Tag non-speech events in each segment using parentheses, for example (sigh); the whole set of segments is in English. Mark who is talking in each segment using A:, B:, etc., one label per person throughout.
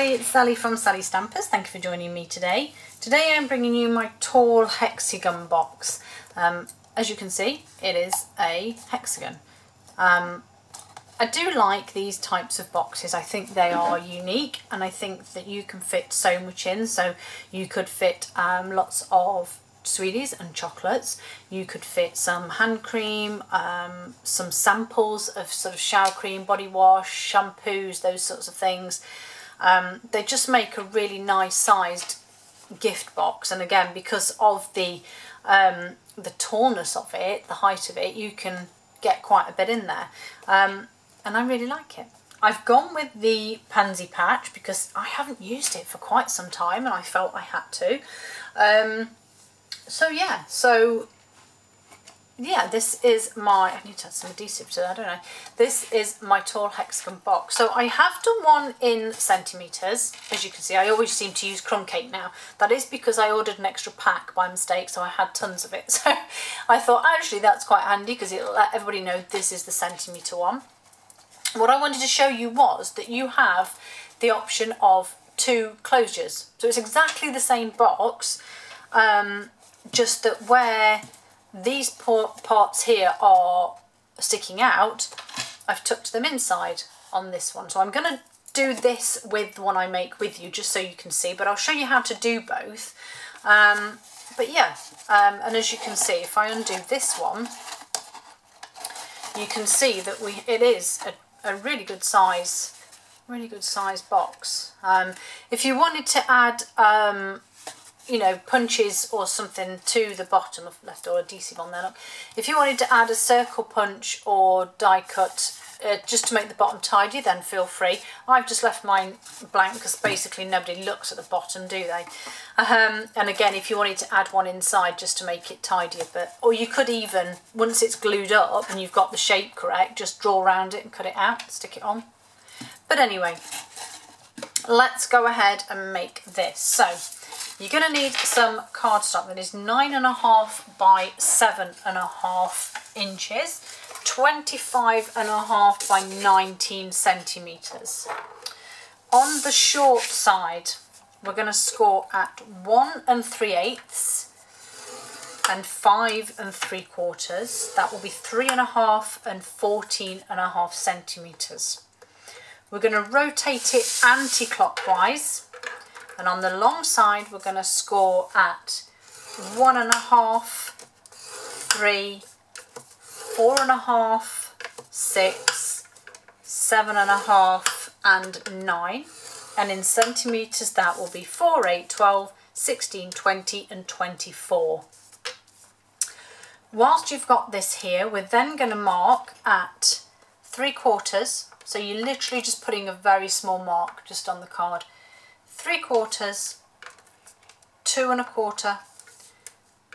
A: everybody, it's Sally from Sally Stampers. Thank you for joining me today. Today I'm bringing you my tall hexagon box. Um, as you can see, it is a hexagon. Um, I do like these types of boxes. I think they are unique and I think that you can fit so much in. So you could fit um, lots of sweeties and chocolates. You could fit some hand cream, um, some samples of sort of shower cream, body wash, shampoos, those sorts of things. Um, they just make a really nice sized gift box and again because of the um, the tallness of it, the height of it, you can get quite a bit in there. Um, and I really like it. I've gone with the Pansy Patch because I haven't used it for quite some time and I felt I had to. Um, so yeah, so yeah, this is my, I need to add some adhesive to that, don't I? This is my tall hexagon box. So I have done one in centimetres. As you can see, I always seem to use crumb cake now. That is because I ordered an extra pack by mistake, so I had tons of it. (laughs) So I thought, actually, that's quite handy because it'll let everybody know this is the centimetre one. What I wanted to show you was that you have the option of two closures. So it's exactly the same box, um, just that where these parts here are sticking out, I've tucked them inside on this one. So I'm going to do this with the one I make with you just so you can see, but I'll show you how to do both. Um, but yeah, um, and as you can see, if I undo this one, you can see that we it is a a really good size, really good size box. Um, if you wanted to add, um, you know, punches or something to the bottom, I've left all adhesive on there, look. If you wanted to add a circle punch or die cut uh, just to make the bottom tidy then feel free. I've just left mine blank because basically nobody looks at the bottom do they? Um, and again if you wanted to add one inside just to make it tidier but or you could even once it's glued up and you've got the shape correct just draw around it and cut it out stick it on. But anyway let's go ahead and make this. So you're going to need some cardstock that is nine and a half by seven and a half inches 25 and a half by 19 centimetres. On the short side, we're going to score at 1 and 3 eighths and 5 and 3 quarters. That will be three and a half and 14 and a half centimetres. We're going to rotate it anti-clockwise and on the long side we're going to score at one and a half, three, four and a half, six, seven and a half, and nine. And in centimetres, that will be 4, 8, 12, 16, 20, and 24. Whilst you've got this here, we're then going to mark at three quarters. So you're literally just putting a very small mark just on the card. Three quarters, two and a quarter,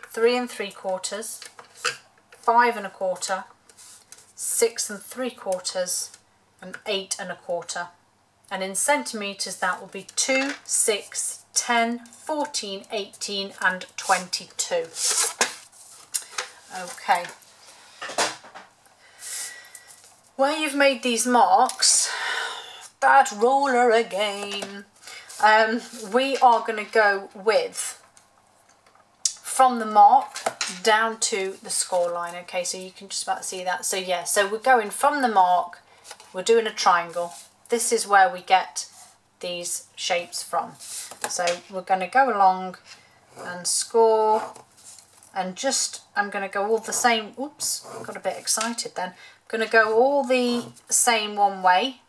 A: three and three quarters, five and a quarter, six and three quarters, and eight and a quarter. And in centimetres that will be 2, 6, 10, 14, 18 and 22. Okay. Where you've made these marks, that roller again, um, we are going to go with from the mark down to the score line okay? So you can just about see that. So yeah so we're going from the mark we're doing a triangle. This is where we get these shapes from. So we're going to go along and score and just I'm going to go all the same oops got a bit excited then. I'm going to go all the same one way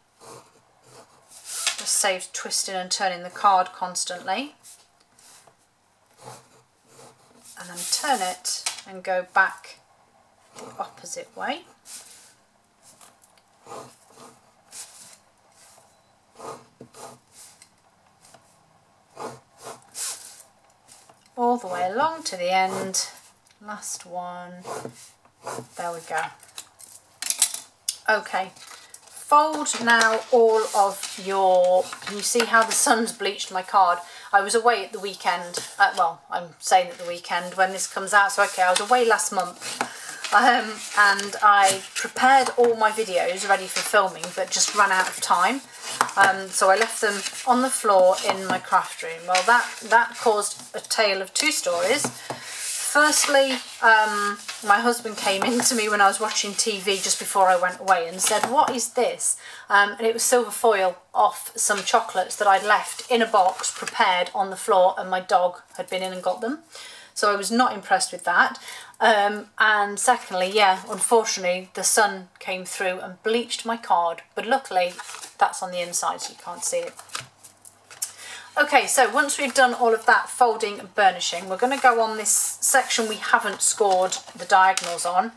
A: just saves twisting and turning the card constantly and then turn it and go back the opposite way. All the way along to the end. Last one. There we go. Okay, fold now all of your, can you see how the sun's bleached my card? I was away at the weekend, uh, well I'm saying at the weekend when this comes out, so okay I was away last month um, and I prepared all my videos ready for filming but just ran out of time Um, so I left them on the floor in my craft room. Well, that, that caused a tale of two stories. Firstly, um, my husband came (laughs) in to me when I was watching TV just before I went away and said, what is this? Um, and it was silver foil off some chocolates that I'd left in a box prepared on the floor and my dog had been in and got them. So I was not impressed with that. Um, and secondly, yeah, unfortunately, the sun came through and bleached my card. But luckily, that's on the inside, so you can't see it. Okay, so once we've done all of that folding and burnishing, we're going to go on this section we haven't scored the diagonals on.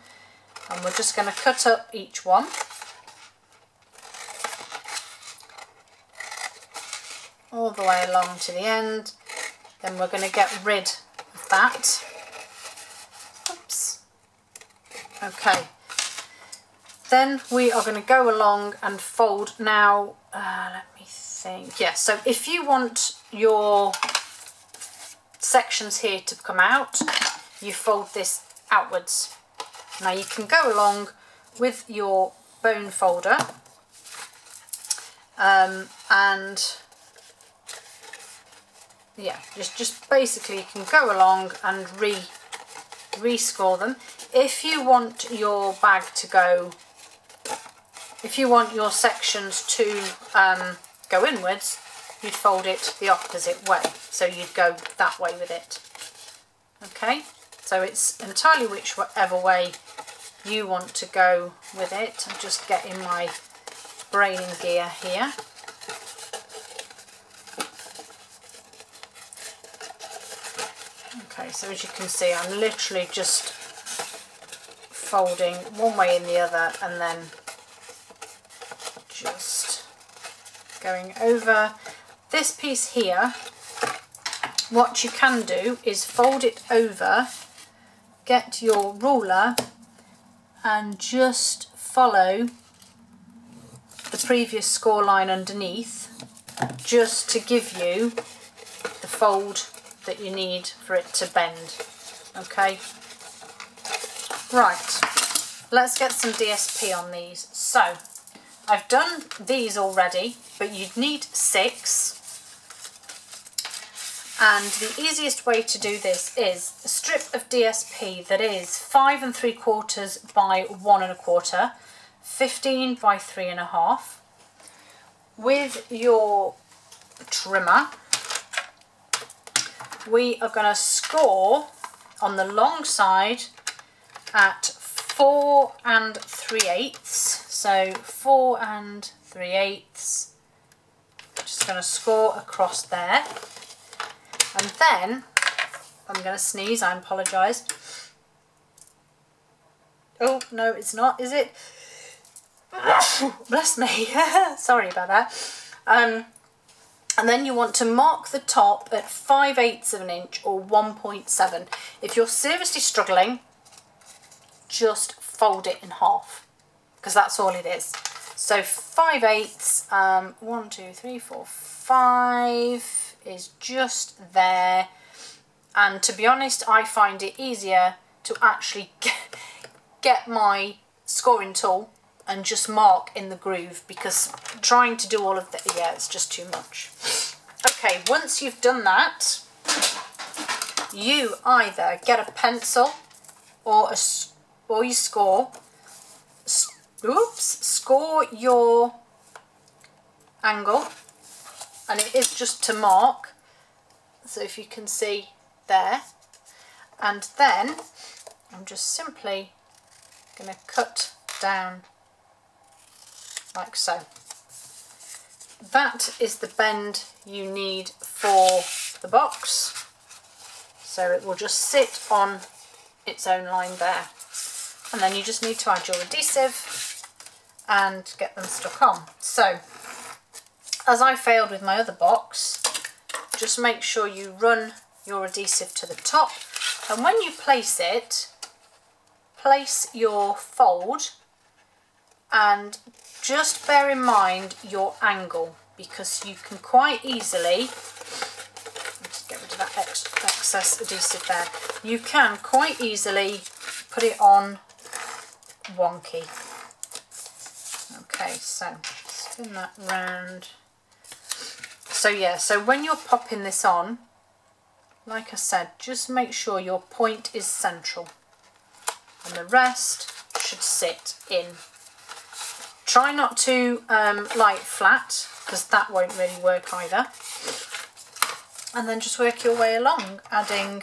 A: And we're just going to cut up each one. All the way along to the end. Then we're going to get rid of that. Oops. Okay. Then we are going to go along and fold now. Uh, let me think. Yes, yeah, so if you want your sections here to come out, you fold this outwards. Now you can go along with your bone folder um, and yeah, just, just basically you can go along and re rescore them. If you want your bag to go, if you want your sections to um, go inwards, you'd fold it the opposite way. So you'd go that way with it. Okay, so it's entirely whichever way you want to go with it. I'm just getting my braining gear here. Okay, so as you can see, I'm literally just folding one way and the other and then just going over this piece here. What you can do is fold it over, get your ruler and just follow the previous score line underneath just to give you the fold that you need for it to bend. Okay. Right, let's get some DSP on these. So, I've done these already, but you'd need six. And the easiest way to do this is a strip of DSP that is five and three quarters by one and a quarter, 15 by three and a half. With your trimmer, we are going to score on the long side at four and three eighths. So four and three eighths. Just going to score across there. And then, I'm going to sneeze, I apologise. Oh, no, it's not, is it? (coughs) Bless me. (laughs) Sorry about that. Um, and then you want to mark the top at 5 eighths of an inch or 1.7. If you're seriously struggling, just fold it in half because that's all it is. So 5 eighths, um, 1, 2, 3, 4, 5 is just there. And to be honest, I find it easier to actually (laughs) get, my scoring tool and just mark in the groove because trying to do all of that, yeah, it's just too much. Okay, once you've done that, you either get a pencil or a or you score, oops, score your angle and it is just to mark so if you can see there and then I'm just simply going to cut down like so. That is the bend you need for the box. So it will just sit on its own line there. And then you just need to add your adhesive and get them stuck on. So, as I failed with my other box, just make sure you run your adhesive to the top. And when you place it, place your fold and just bear in mind your angle because you can quite easily get rid of that excess adhesive there you can quite easily put it on wonky okay so spin that round. So yeah, so when you're popping this on, like I said, just make sure your point is central and the rest should sit in. Try not to um, lie flat because that won't really work either. And then just work your way along, adding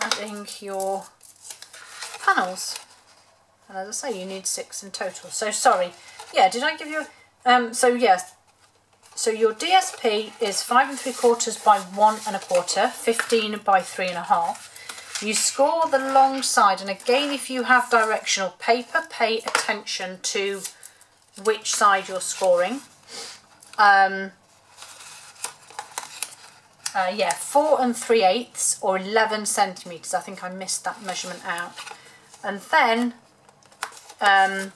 A: adding your panels. And as I say, you need six in total. So sorry, yeah, did I give you, um, so yes, so your DSP is five and three quarters by one and a quarter, 15 by three and a half. You score the long side, and again, if you have directional paper, pay attention to which side you're scoring. Um, uh, yeah, four and three eighths or 11 centimetres. I think I missed that measurement out. And then um,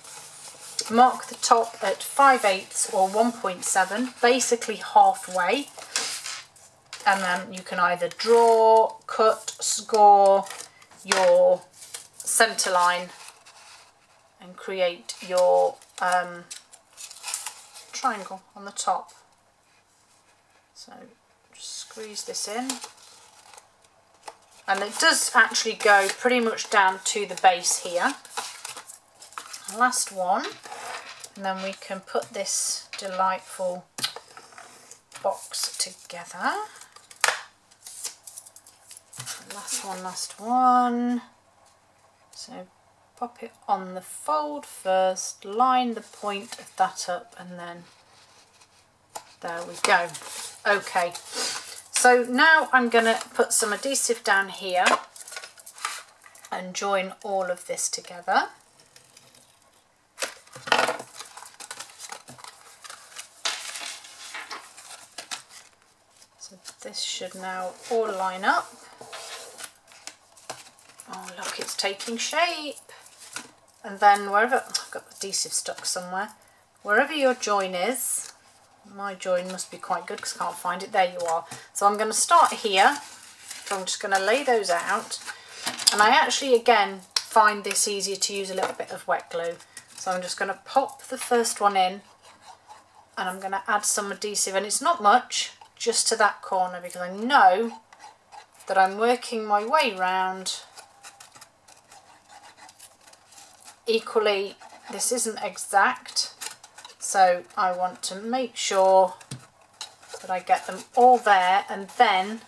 A: mark the top at 5 eighths or 1.7, basically halfway. And then you can either draw, cut, score your centre line and create your um, triangle on the top. So just squeeze this in. And it does actually go pretty much down to the base here. Last one. And then we can put this delightful box together. Last one, last one. So pop it on the fold first, line the point of that up and then there we go. Okay, so now I'm going to put some adhesive down here and join all of this together. So this should now all line up. Oh look, it's taking shape. And then wherever, I've got adhesive stuck somewhere, wherever your join is, my join must be quite good because I can't find it, there you are. So I'm going to start here, so I'm just going to lay those out. And I actually, again, find this easier to use a little bit of wet glue. So I'm just going to pop the first one in and I'm going to add some adhesive and it's not much just to that corner because I know that I'm working my way round. Equally this isn't exact so I want to make sure that I get them all there and then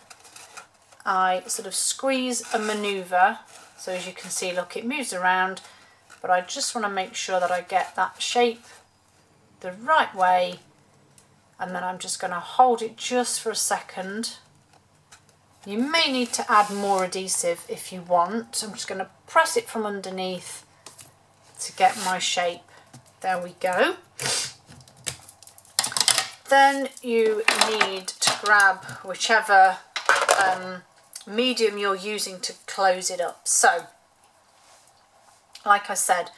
A: I sort of squeeze and manoeuvre so as you can see look it moves around but I just want to make sure that I get that shape the right way and then I'm just going to hold it just for a second you may need to add more adhesive if you want I'm just going to press it from underneath to get my shape. There we go. Then you need to grab whichever um, medium you're using to close it up. So, like I said,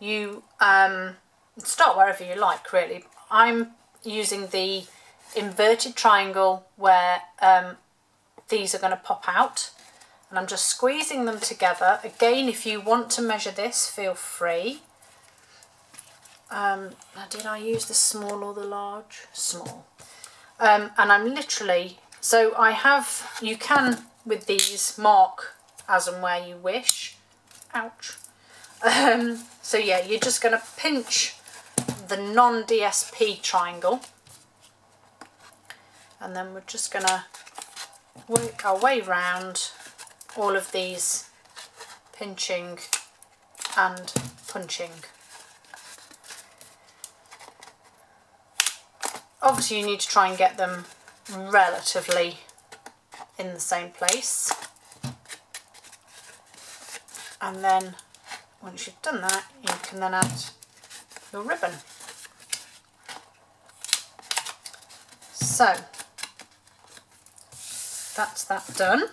A: you um, start wherever you like really. I'm using the inverted triangle where um, these are going to pop out and I'm just squeezing them together. Again, if you want to measure this, feel free. Um, now, did I use the small or the large? Small. Um, and I'm literally, so I have, you can with these mark as and where you wish. Ouch. (laughs) Um, so yeah, you're just going to pinch the non-DSP triangle and then we're just going to work our way round all of these pinching and punching. Obviously you need to try and get them relatively in the same place. And then once you've done that, you can then add your ribbon. So that's that done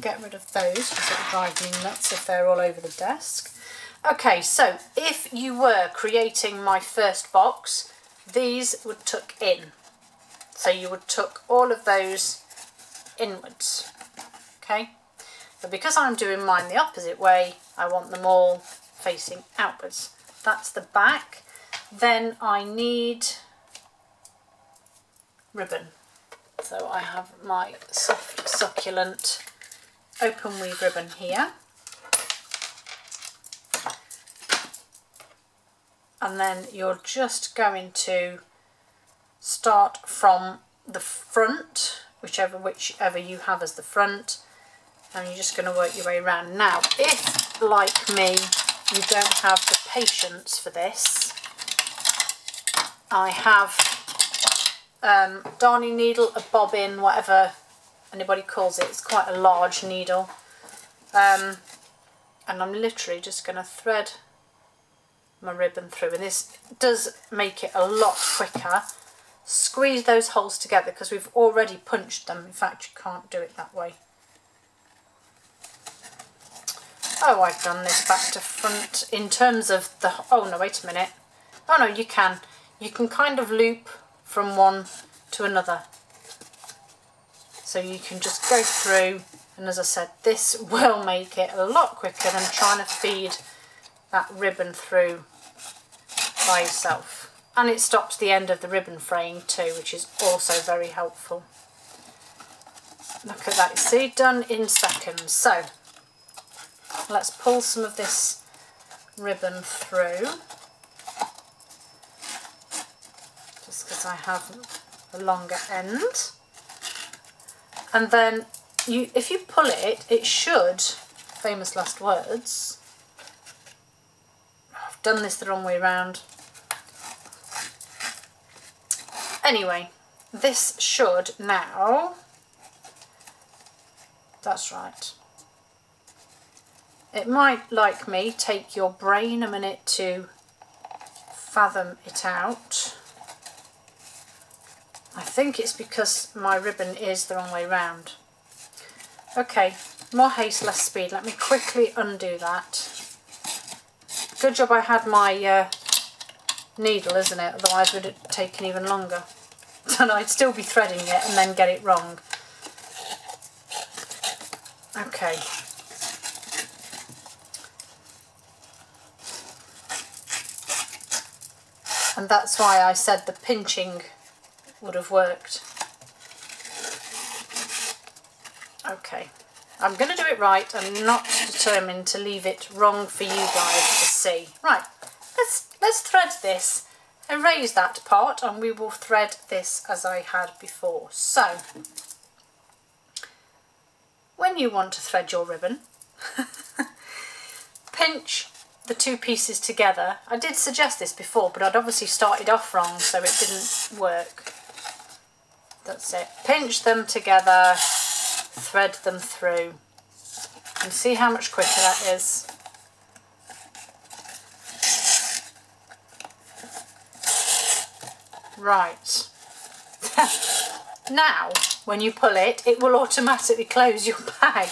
A: get rid of those because it'll drive me nuts if they're all over the desk. Okay, so if you were creating my first box, these would tuck in. So you would tuck all of those inwards, okay? But because I'm doing mine the opposite way, I want them all facing outwards. That's the back. Then I need ribbon. So I have my soft succulent open weave ribbon here. And then you're just going to start from the front, whichever whichever you have as the front, and you're just going to work your way around. Now, if, like me, you don't have the patience for this, I have um, darning needle, a bodkin, whatever anybody calls it. It's quite a large needle. Um, and I'm literally just going to thread my ribbon through. And this does make it a lot quicker. Squeeze those holes together because we've already punched them. In fact, you can't do it that way. Oh, I've done this back to front in terms of the... Oh, no, wait a minute. Oh, no, you can. You can kind of loop from one to another. So you can just go through and as I said this (laughs) will make it a lot quicker than trying to feed that ribbon through by yourself. And it stops the end of the ribbon fraying too which is also very helpful. Look at that, see done in seconds. So let's pull some of this ribbon through. just because I have a longer end. And then you, if you pull it, it should, famous last words, I've done this the wrong way around. Anyway, this should now, that's right. It might, like me, take your brain a minute to fathom it out. I think it's because my ribbon is the wrong way round. Okay, more haste, less speed. Let me quickly undo that. Good job I had my uh, needle, isn't it? Otherwise it would have taken even longer. (laughs) And I'd still be threading it and then get it wrong. Okay. And that's why I said the pinching would have worked. Okay, I'm going to do it right. I'm not determined to leave it wrong for you guys to see. Right, let's, let's thread this. Erase that part and we will thread this as I had before. So, when you want to thread your ribbon, (laughs) pinch the two pieces together. I did suggest this before, but I'd obviously started off wrong, so it didn't work. That's it. Pinch them together, thread them through. And see how much quicker that is. Right. (laughs) now, when you pull it, it will automatically close your bag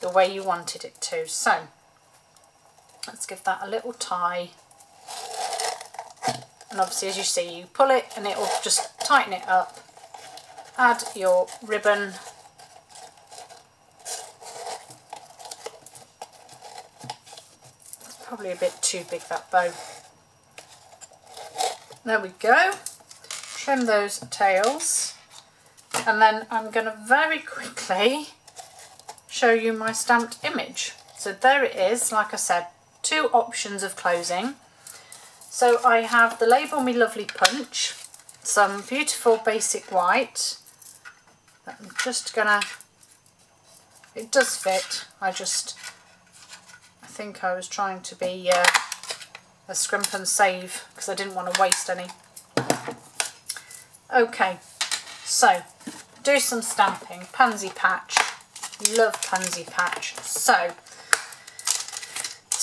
A: the way you wanted it to. So, let's give that a little tie and obviously as you see you pull it and it will just tighten it up. Add your ribbon. It's probably a bit too big that bow. There we go. Trim those tails. And then I'm going to very quickly show you my stamped image. So there it is like I said two options of closing so I have the Label Me Lovely Punch, some beautiful basic white. I'm just gonna, it does fit, I just, I think I was trying to be uh, a scrimp and save because I didn't want to waste any. Okay, so do some stamping, pansy patch, love pansy patch. So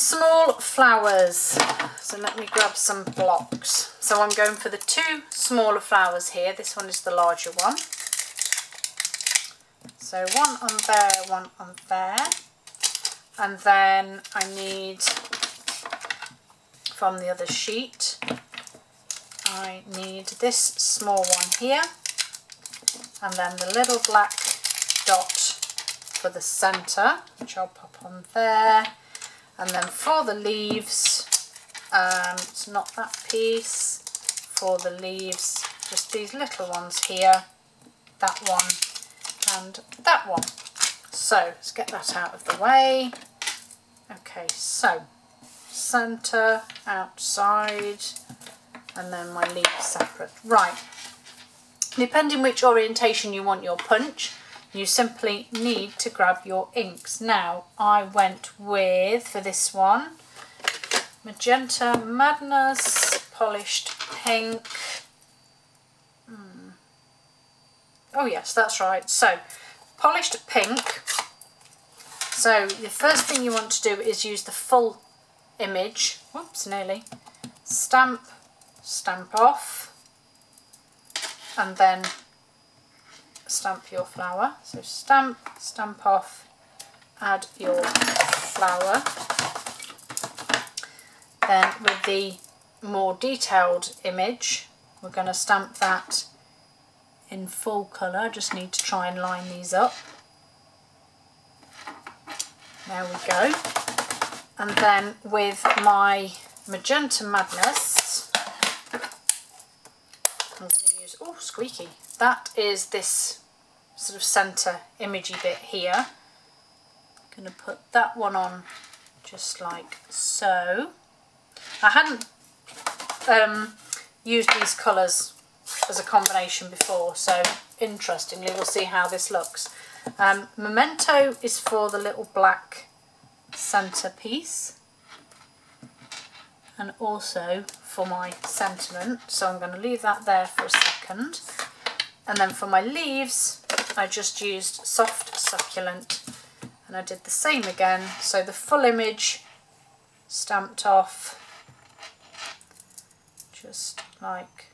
A: small flowers. So let me grab some blocks. So I'm going for the two smaller flowers here. This one is the larger one. So one on there, one on there. And then I need, from the other sheet, I need this small one here. And then the little black dot for the centre, which I'll pop on there and then for the leaves um, it's not that piece. For the leaves just these little ones here that one and that one. So let's get that out of the way. Okay so center outside and then my leaf separate. Right. Depending which orientation you want your punch you simply need to grab your inks now I went with for this one Magenta Madness, polished pink. Hmm. Oh yes, that's right. So, polished pink. So the first thing you want to do is use the full image. Whoops, nearly. Stamp, stamp off, and then stamp your flower. So stamp, stamp off, add your flower. Then with the more detailed image, we're going to stamp that in full colour. Just need to try and line these up. There we go. And then with my Magenta Madness, I'm going to use, oh squeaky, that is this sort of centre imagey bit here. I'm going to put that one on just like so. I hadn't um, used these colours as a combination before, so interestingly we'll see how this looks. Um, Memento is for the little black centre piece and also for my sentiment, so I'm going to leave that there for a second. And then for my leaves, I just used soft succulent and I did the same again. So the full image stamped off just like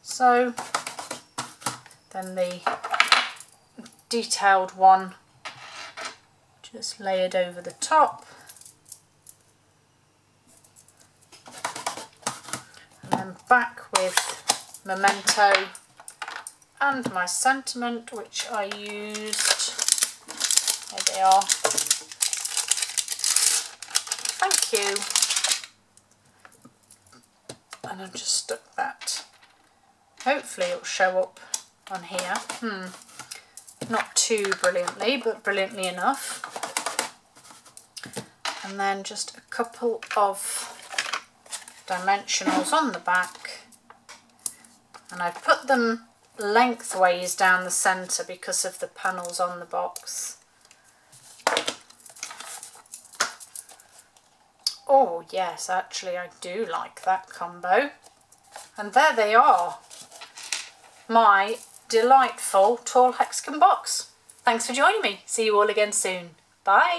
A: so. Then the detailed one just layered over the top. And then back with Memento and my sentiment which I used. There they are. Thank you and I've just stuck that. Hopefully it'll show up on here. Hmm. Not too brilliantly, but brilliantly enough. And then just a couple of dimensionals on the back. And I've put them lengthways down the centre because of the panels on the box. Oh yes, actually I do like that combo. And there they are, my delightful tall hexagon box. Thanks for joining me. See you all again soon. Bye.